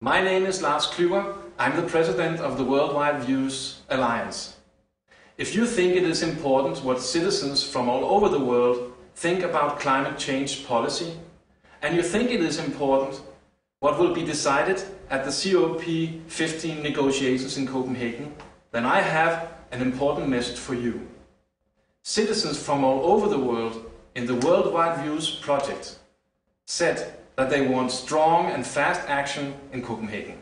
My name is Lars Klüver. I'm the president of the Worldwide Views Alliance. If you think it is important what citizens from all over the world think about climate change policy, and you think it is important what will be decided at the COP15 negotiations in Copenhagen, then I have an important message for you. Citizens from all over the world in the Worldwide Views project said that they want strong and fast action in Copenhagen.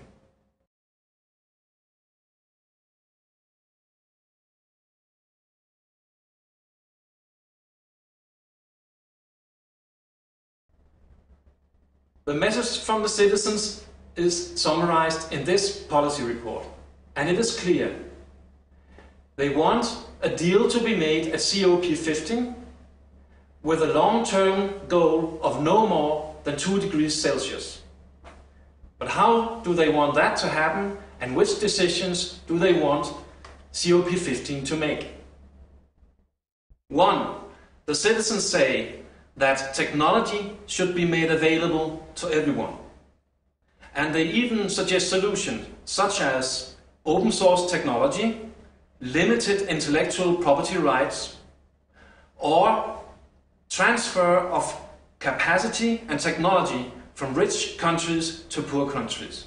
The message from the citizens is summarized in this policy report, and it is clear. They want a deal to be made at COP15 with a long-term goal of no more than 2 degrees Celsius. But how do they want that to happen and which decisions do they want COP15 to make? One, the citizens say that technology should be made available to everyone. And they even suggest solutions such as open source technology, limited intellectual property rights, or transfer of capacity and technology from rich countries to poor countries.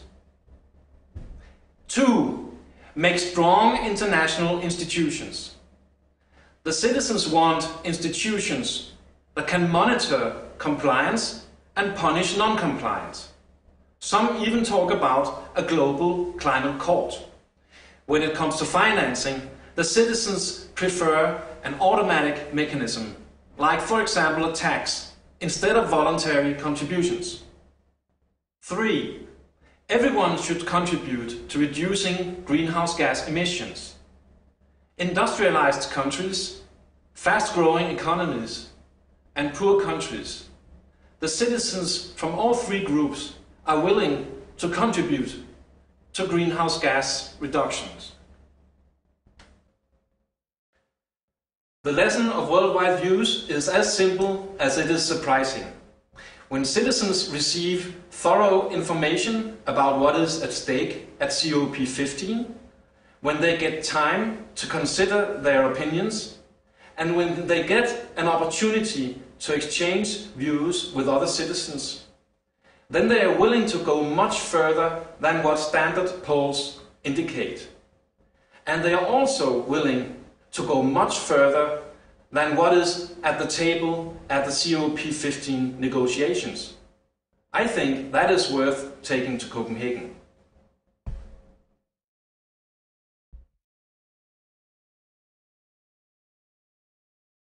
Two, make strong international institutions. The citizens want institutions that can monitor compliance and punish non-compliance. Some even talk about a global climate court. When it comes to financing, the citizens prefer an automatic mechanism, like for example a tax, instead of voluntary contributions. 3. Everyone should contribute to reducing greenhouse gas emissions. Industrialized countries, fast-growing economies, and poor countries, the citizens from all three groups are willing to contribute to greenhouse gas reductions. The lesson of worldwide views is as simple as it is surprising. When citizens receive thorough information about what is at stake at COP15, when they get time to consider their opinions, and when they get an opportunity to exchange views with other citizens, then they are willing to go much further than what standard polls indicate. And they are also willing to go much further than what is at the table at the COP15 negotiations. I think that is worth taking to Copenhagen.